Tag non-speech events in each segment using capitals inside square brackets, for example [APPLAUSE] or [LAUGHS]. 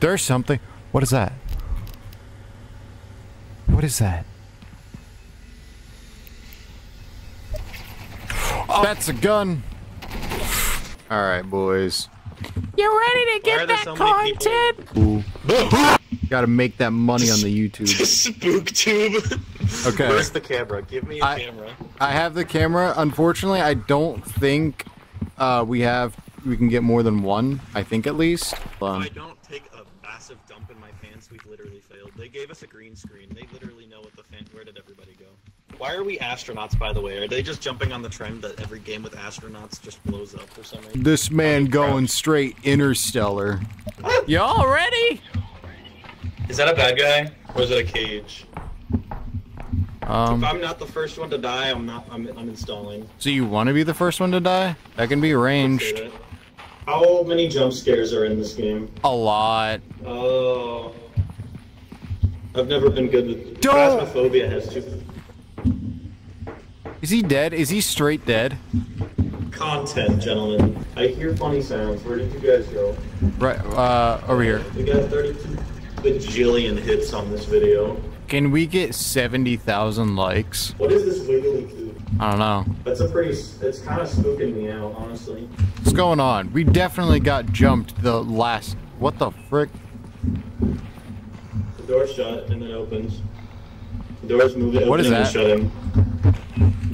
There's something. What is that? What is that? Oh. That's a gun. All right, boys. You ready to get that so content? Gotta make that money on the YouTube. [LAUGHS] Spooktube. Okay. Where's the camera? Give me a I, camera. I have the camera. Unfortunately, I don't think uh, we have. We can get more than one. I think at least. Um, I don't We've literally failed. They gave us a green screen. They literally know what the fan. Where did everybody go? Why are we astronauts, by the way? Are they just jumping on the trend that every game with astronauts just blows up for some reason? This man going straight interstellar. Y'all ready? Is that a bad guy? Or is it a cage? Um, if I'm not the first one to die, I'm not. I'm, I'm installing. So you want to be the first one to die? That can be arranged. How many jump scares are in this game? A lot. Oh. I've never been good with. Don't. Phasmophobia has two. Is he dead? Is he straight dead? Content, gentlemen. I hear funny sounds. Where did you guys go? Right, uh, over here. We got 32 bajillion hits on this video. Can we get 70,000 likes? What is this wiggly? I don't know. That's a pretty, it's kind of spooking me out, honestly. What's going on? We definitely got jumped the last, what the frick? The door's shut and then opens. The door's moving, what is that? shutting.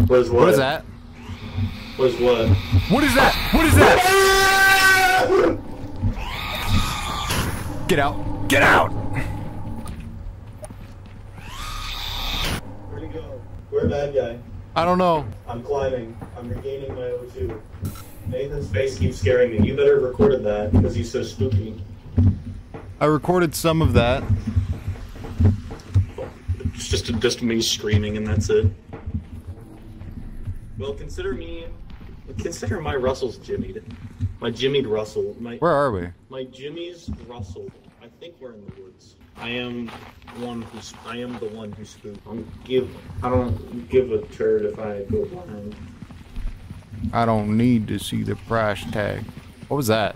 What is what? What is that? What is what? What is that? What is that? [LAUGHS] Get out. Get out! Where'd he go? Where bad guy? I don't know. I'm climbing. I'm regaining my O2. Nathan's face keeps scaring me. You better have recorded that because he's so spooky. I recorded some of that. It's just just me screaming and that's it. Well, consider me, consider my Russell's jimmied. My jimmied Russell. My, Where are we? My Jimmy's Russell. I think we're in the woods. I am one who's. I am the one who spooked. I don't give. I don't give a turd if I go blind. I don't need to see the price tag. What was that?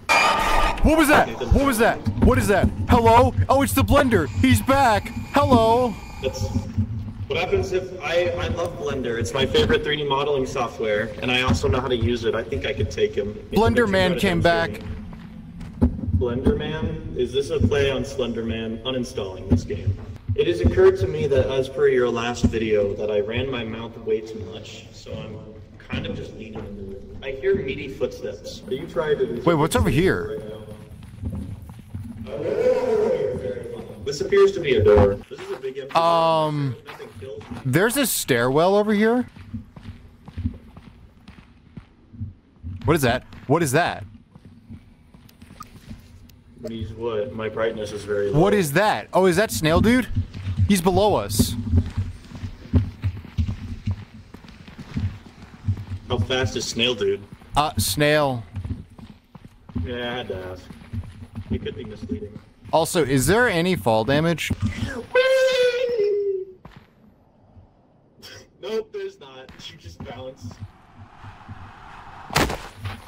What was that? What was that? What is that? Hello? Oh, it's the blender. He's back. Hello. That's what happens if I, I love Blender. It's my favorite 3D modeling software, and I also know how to use it. I think I could take him. Blender Man came back. Blender Man? Is this a play on Slender Man uninstalling this game? It has occurred to me that as per your last video, that I ran my mouth way too much, so I'm kind of just leaning into it. I hear meaty footsteps. Are you trying to... Wait, what's over here? Uh, [LAUGHS] this appears to be a door. This is a big empty Um, there's a stairwell over here. What is that? What is that? He's what? My brightness is very low. What is that? Oh, is that Snail Dude? He's below us. How fast is Snail Dude? Uh, Snail. Yeah, I had to ask. It could be misleading. Also, is there any fall damage? nope, there's not. You just.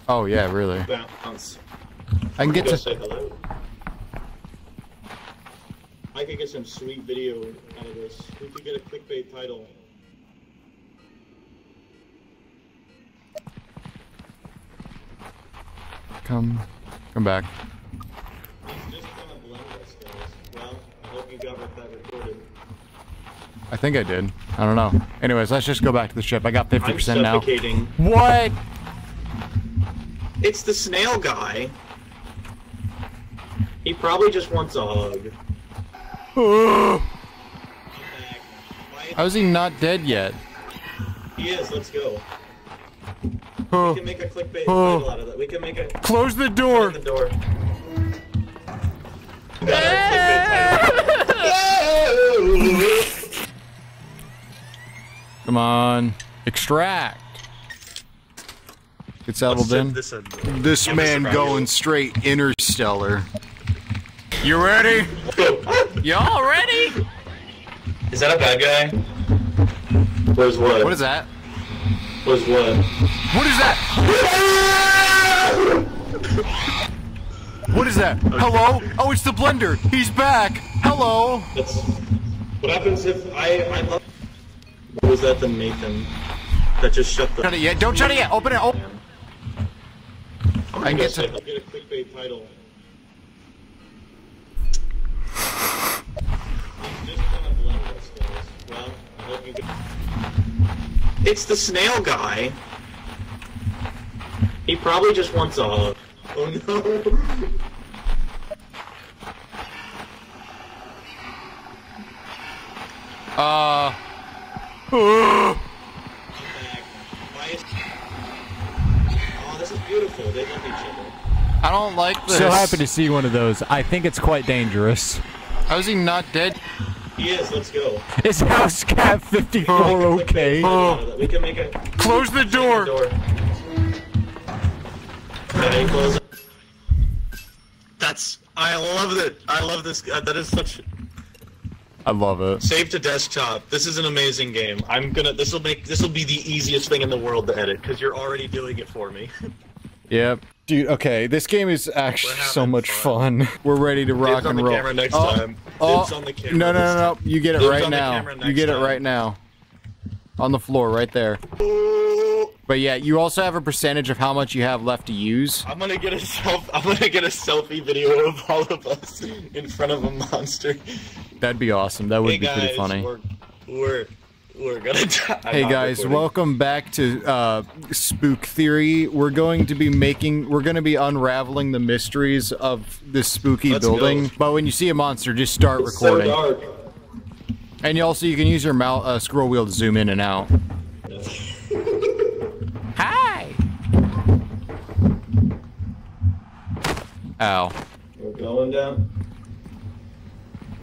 Oh yeah, really. Bounce. I can get to. Say hello. I could get some sweet video out of this. We could get a clickbait title. Come, come back. I think I did. I don't know. Anyways, let's just go back to the ship. I got 50% now. What? It's the snail guy. He probably just wants a hug. [GASPS] How is he not dead yet? He is. Let's go. We can make a clickbait out of that. We can make a. Close the door. The door. Come on. Extract. Get settled in. This, this man going straight interstellar. You ready? Y'all ready? Is that a bad guy? Where's what? What is that? Where's what? What is that? What is that? Hello? Oh, it's the blender. He's back. Hello. That's what happens if I I love. What was that? The Nathan that just shut the. Shut it yet. Don't shut it yet. Open it. Open. I'm I gonna get to- I'll get a clickbait title. I'm just gonna blend this, guys. Well, I hope you can- It's the snail guy. He probably just wants a. Oh no. [LAUGHS] Uh. Why is- Oh, this is beautiful. They love each other. I don't like this. So happy to see one of those. I think it's quite dangerous. How is he not dead? He is. Let's go. Is House Cat 54 okay? Oh. We can make a Close the door. door. Okay. That's. I love it. I love this. Uh, that is such. I love it. Save to desktop. This is an amazing game. I'm gonna. This will make. This will be the easiest thing in the world to edit because you're already doing it for me. Yep. Dude, okay, this game is actually so much fun. fun. [LAUGHS] We're ready to rock Dibs on and the roll. camera next oh, time. Oh, Dibs on the camera no, no, no, no. You get it Dibs right on the now. You get it time. right now. On the floor, right there. But yeah, you also have a percentage of how much you have left to use. I'm gonna get a self. I'm gonna get a selfie video of all of us in front of a monster. That'd be awesome. That would hey be guys, pretty funny. We're we're we're gonna [LAUGHS] die. Hey guys, recording. welcome back to uh, Spook Theory. We're going to be making, we're going to be unraveling the mysteries of this spooky Let's building. go. But when you see a monster, just start It's so recording. dark. and you also you can use your mouse uh, scroll wheel to zoom in and out. Ow. We're going down.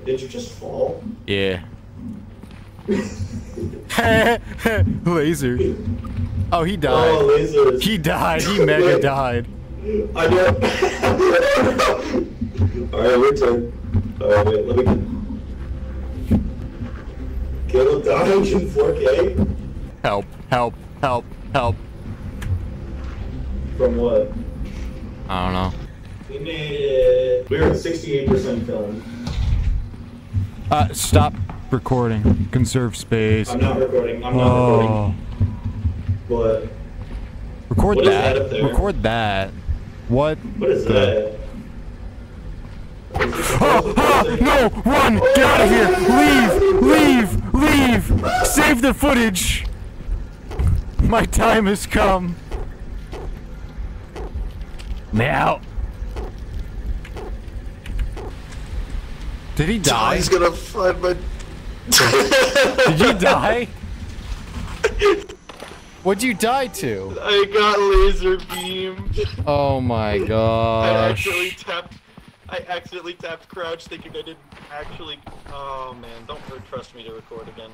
Did you just fall? Yeah. [LAUGHS] Laser. Oh, he died. Oh, died. lasers. He died. He mega [LAUGHS] died. I know. [LAUGHS] Alright, we're done. Alright, wait, let me get. Caleb dying in 4K? Help! Help! Help! Help! From what? I don't know. We made it. We were at 68% film. Uh, stop recording. Conserve space. I'm not recording. I'm not recording. Oh. What? Record What is that. that up there? Record that. What? What is the- that? Oh, [LAUGHS] no! Run! Get out of here! Leave! Leave! Leave! Save the footage! My time has come. Now. Did he die? He's gonna find my. Did you die? What'd you die to? I got laser beamed. Oh my I gosh. accidentally tapped. I accidentally tapped crouch, thinking I didn't actually. Oh man, don't ever trust me to record again.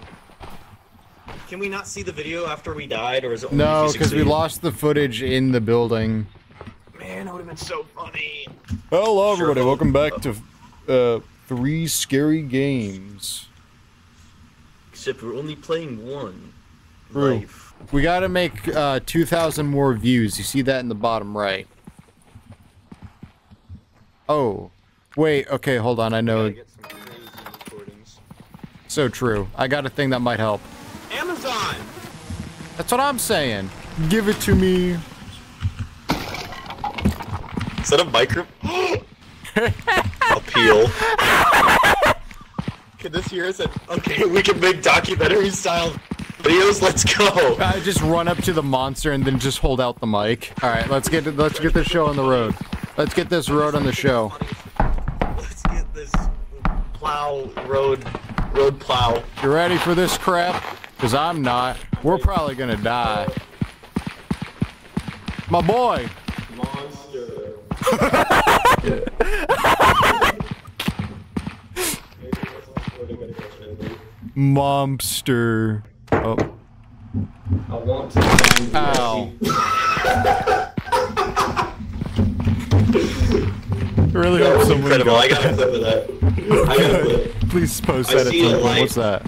Can we not see the video after we died, or is it only No, because we lost the footage in the building. Man, that would have been so funny. Hello, everybody. Welcome back to uh, Three Scary Games. Except we're only playing one. True. Life. We gotta make uh, 2,000 more views. You see that in the bottom right. Oh. Wait, okay, hold on. I know. Get some. So true. I got a thing that might help. Amazon. That's what I'm saying. Give it to me. Is that a micro? [LAUGHS] [LAUGHS] Appeal. [LAUGHS] Can this hear us? At... Okay, we can make documentary style videos. Let's go. Uh, just run up to the monster and then just hold out the mic. All right, let's get let's get this show on the road. Let's get this road on the show. Let's get this plow road road plow. You ready for this crap? Cause I'm not. We're probably gonna die. My boy. Monster. [LAUGHS] Momster. Oh. I want to find Ow. I really That hope someone incredible. I got a clip of that. I got a clip. Please post I that at some point. What's that?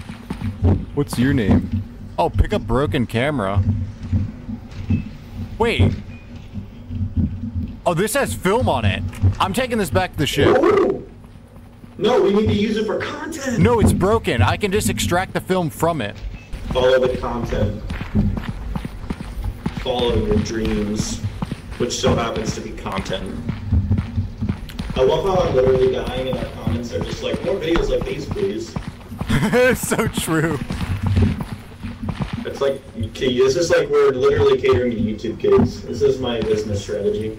What's your name? Oh, pick up broken camera. Wait. Oh, this has film on it. I'm taking this back to the ship. No, we need to use it for content. No, it's broken. I can just extract the film from it. Follow the content. Follow your dreams, which so happens to be content. I love how I'm literally dying and our comments are just like, more videos like these, please. [LAUGHS] it's so true. It's like, this is like we're literally catering to YouTube kids. This is my business strategy.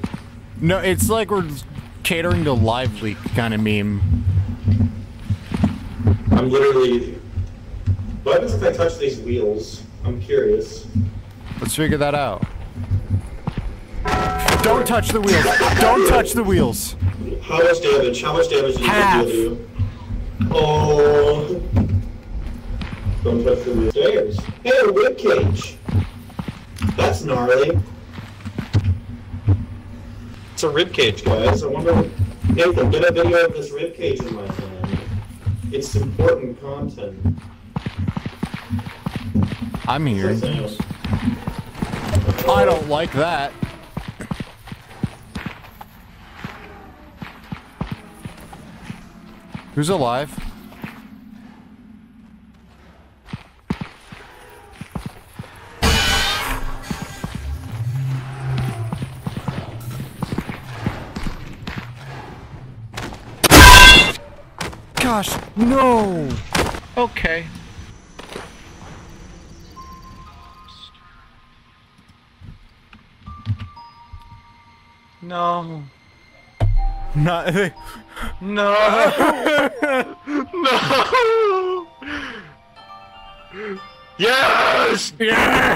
No, it's like we're catering to LiveLeak kind of meme. I'm literally. What happens if I touch these wheels? I'm curious. Let's figure that out. Don't touch the wheels. Don't touch the wheels. How much damage? How much damage did Half. you you? Oh. Don't touch the wheels. Stairs. Hey, a rib cage. That's gnarly. It's a rib cage, guys. I wonder. Nathan, get a video of this rib cage in my hand. It's important content. I'm here. I don't like that. Who's alive? Gosh, no! Okay. No. Not. [LAUGHS] No. [LAUGHS] no. Yes. Yeah!